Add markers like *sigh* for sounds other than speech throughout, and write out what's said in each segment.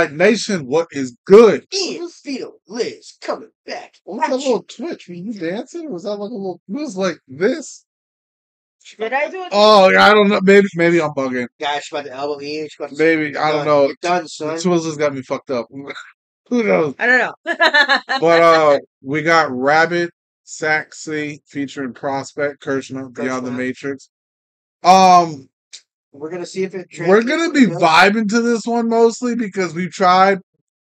Blite Nation, what is good? Ian Vito Liz coming back. What was that little twitch? Were you dancing? Was that like a little? It was like this. Did I do it? Oh, yeah, I don't know. Maybe, maybe I'm bugging. Yeah, she about to elbow Ian. She about to Maybe I don't know. You're done, son. Twizzlers got me fucked up. *laughs* Who knows? I don't know. But uh, *laughs* we got Rabbit Sack C featuring Prozpekt KR$NA Beyond the Matrix. Um, We're gonna see if it. we're gonna be translates. vibing to this one mostly because we tried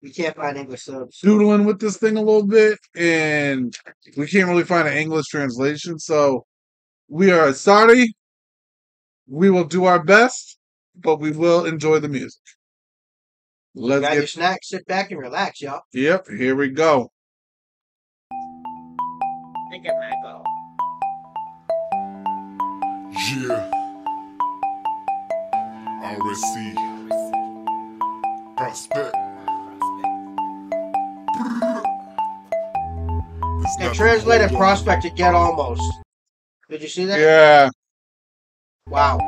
We can't find English subs. doodling with this thing a little bit and we can't really find an English translation. So we are sorry. We will do our best, but we will enjoy the music. Let's Grab your get. snack, sit back, and relax, y'all. Yep, here we go. I get my go. Yeah. RSC. Prozpekt. Nothing translated prospect to get almost. Did you see that? Yeah. Wow.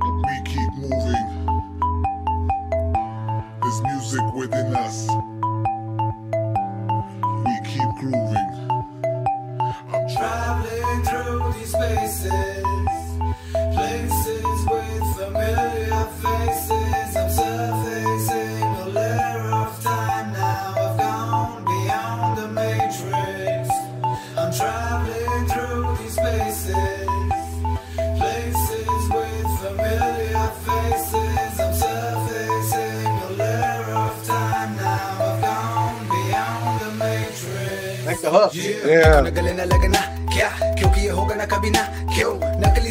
We keep moving. There's music within us. Like. Yeah.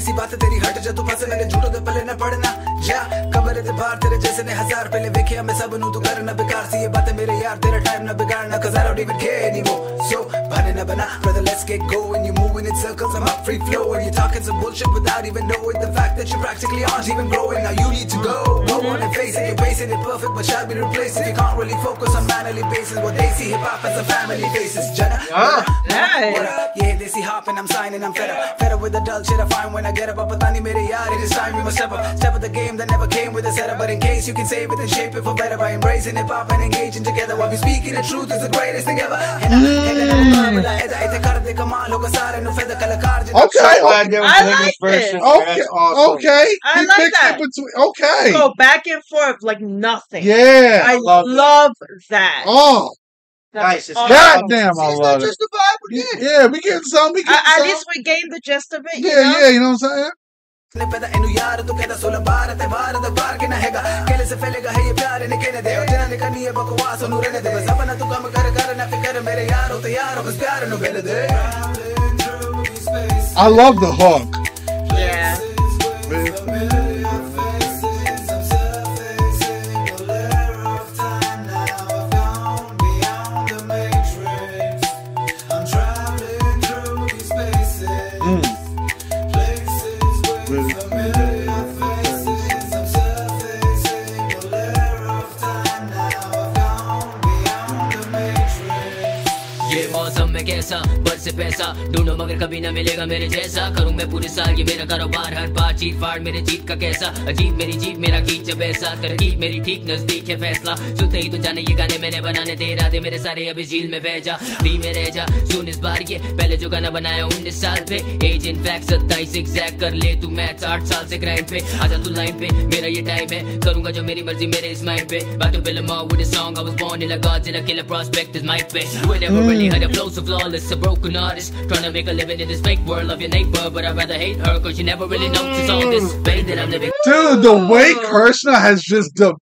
तूने गले न लगना क्या क्योंकि ये होगा ना कभी ना क्यों नकली सी बात तेरी हट जा तू फंसे लगे झूठो दे पले न पड़ना जा कमरे दे बाहर तेरे जैसे ने हज़ार पहले देखे मैं सब नू तू कर न बेकार सी ये बातें मेरे यार तेरा टाइम न बिगाड़ना cause I don't even care anymore so बने न बना brother let's get going you moving in circles I'm up free flowing you're talking some bullshit without even knowing the fact that you practically aren't even growing now you need to go go on and face it you're basing it perfect but shall be replaced if you can't really focus on manually basis what they see hip hop as a family basis Jenna Ah. Nice. What up? Yeah, they see hop and I'm signing, I'm fed up. Fed up with the dull shit I find when I get up. Up with mere yaar, it is time we must step up. Step of the game that never came with a setup. But in case you can save it and shape it for better by embracing hip hop and engaging together. While we speaking the truth is the greatest thing ever. Okay. Glad there was I an English like version. it. Okay. That's awesome. Okay. I He like mixed that. it between. Okay. Go back and forth like nothing. Yeah. I love love, it. that. Oh. That's Nice. It's awesome. God damn, I It's love not it. just the vibe we're getting. Yeah, we getting some. We getting At, at some. least we gained the gist of it. You Yeah, know? yeah. You know what I'm saying? ने पैदा इनु यार तू कहता सोलह बार ते बार ते बार के ना हैगा केले से फैलेगा है ये प्यार ने कहने दे और जना ने करनी है बकवास और रहने दे बस अपना तू काम कर कर ना फिकर मेरे यार हो तैयार हो बस प्यार नु कहने दे I love the hook. Yeah. We with me. में कैसा? बट से पैसा। ढूंढो मगर कभी ना मिलेगा मेरे जैसा। करूँ मैं पूरे साल ये मेरा कारोबार हर बार चीट फाड़ मेरे जीत का कैसा? अजीब मेरी जीत मेरा गीत जब ऐसा। तरकीब मेरी ठीक नज़दीक है फैसला। सुनते ही तो जाने ये गाने मैंने बनाने दे रहा थे मेरे सारे अभी झील में बह जा। भी में रह जा। सुन इस बार ये पहले जो गाना बनाया उन्नीस साल पे। एज इन फैक्ट सत्ताईस एग्जैक्ट कर ले तू मैथ्स आठ साल से क्राइम पे। आजा तू लाइन पे। मेरा ये टाइम है। करूँगा जो मेरी मर्ज़ी मेरे इस माइंड पे। बात 'em all with a song I was born in a Godzilla killer prospect is my face you ain't never really heard a flow so flawless a broken artist trying to make a living in this fake world of your neighbor but I'd rather hate her cause you never really notice all this pain that I'm living Dude, the way Krishna has just developed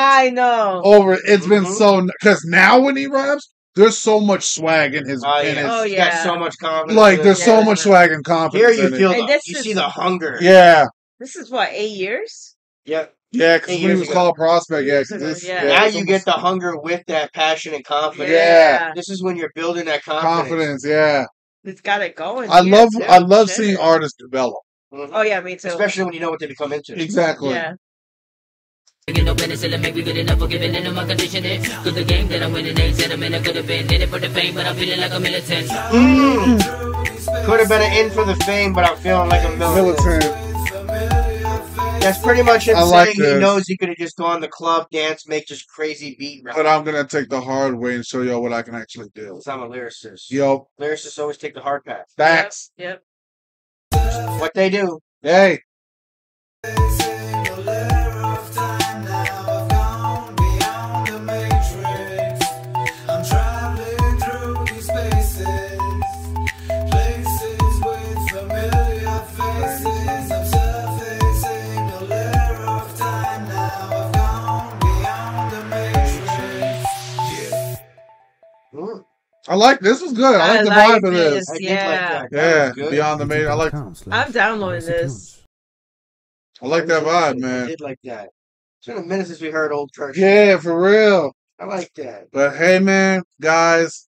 I know. over it's been Mhm. so because now when he raps, there's so much swag in his Oh, in yeah. his Oh, He's yeah. got so much confidence. like there's so Yeah. much swag and confidence. Here you in feel it. The, you is- see the hunger. Yeah. This is what, eight years? Yep. Yeah, because Eight when he was ago. called Prozpekt, yeah, 'cause this, Yeah. Now you was get the hunger with that passion and confidence. Yeah. This is when you're building that confidence. confidence. Yeah, It's got it going. I love too. I love Shit. seeing artists develop. Mhm. Oh, yeah, me too. Especially when you know what they become into. Exactly. Yeah. Taking no penicillin, make me good enough for giving into my condition it. Cause the game that I'm winning ain't sentiment, I could have been in it for the fame, but I'm feeling like a militant. Mm. Could have been an in for the fame, but I'm feeling like a militant. Militant. That's pretty much him I saying like he this. knows he could have just gone to the club, dance, make just crazy beat. But I'm gonna take the hard way and show y'all what I can actually do. Because I'm a lyricist. Yo, Lyricists always take the hard path. facts. Yep. What they do. Hey, Mm, I like this was good. I like the vibe of this. I Yeah. like that. That Yeah, was good. beyond the main. I like I'm downloading this. I like that vibe, I man. did like that. It's been a minute since we heard old church. Yeah, for real. I like that. But hey, man, guys,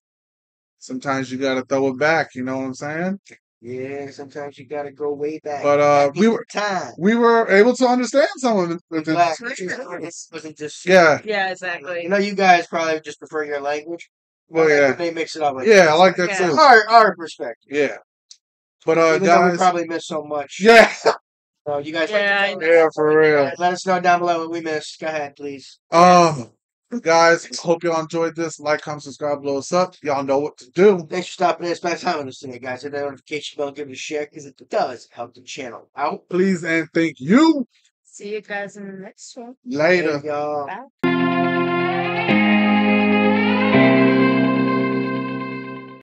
sometimes you gotta throw it back. You know what I'm saying? Yeah, sometimes you gotta go way back. But, uh, we were- time. We were able to understand some of it. with the- it wasn't just Yeah. Yeah, You exactly. know, you guys probably just prefer your language. Well, I like yeah. when They mix it up. Like Yeah, I like that Yeah. too. Our our perspective. Yeah. But uh, Even though we probably missed so much. yeah, So *laughs* you guys. Yeah, like to yeah, for real. Let us know down below what we missed. Go ahead, please. Um, guys, hope y'all enjoyed this. Like, comment, subscribe, blow us up. Y'all know what to do. Thanks for stopping in. Spend time with us today, guys. Hit that notification bell, give it a share because it does help the channel out. Please and thank you. See you guys in the next one. Later. Y'all. Bye.